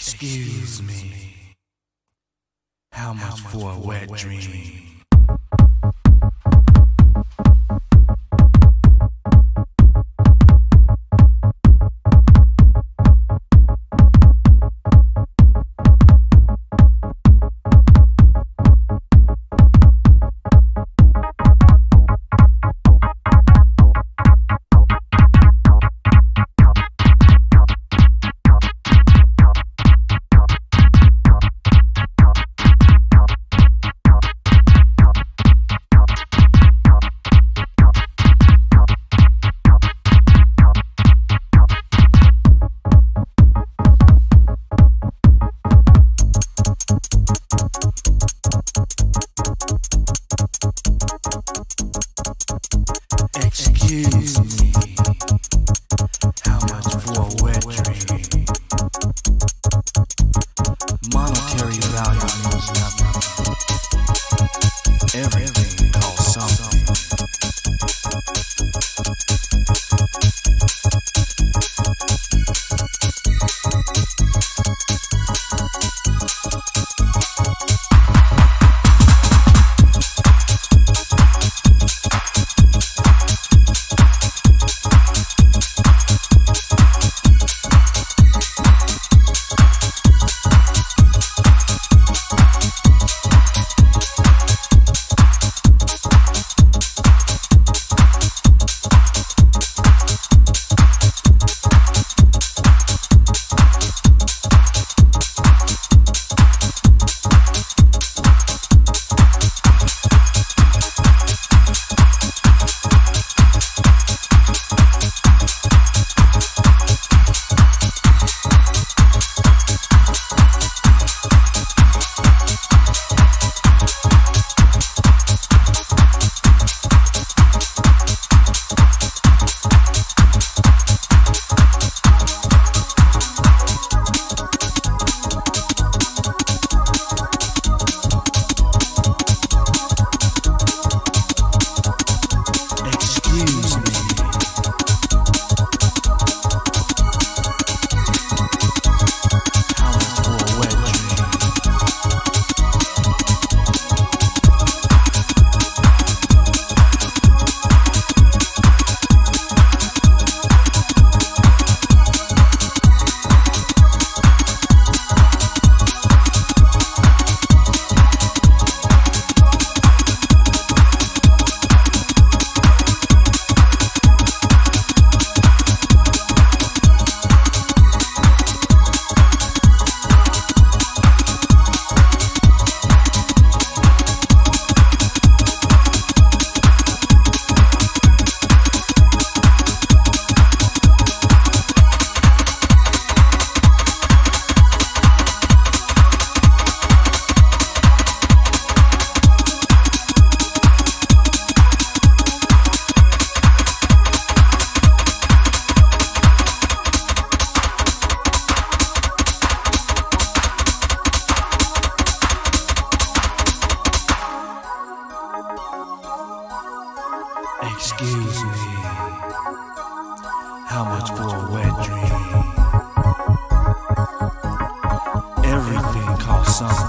Excuse me. How much for a wet dream? Excuse Monetary value. means Excuse me. How much for a wet dream? Everything costs something.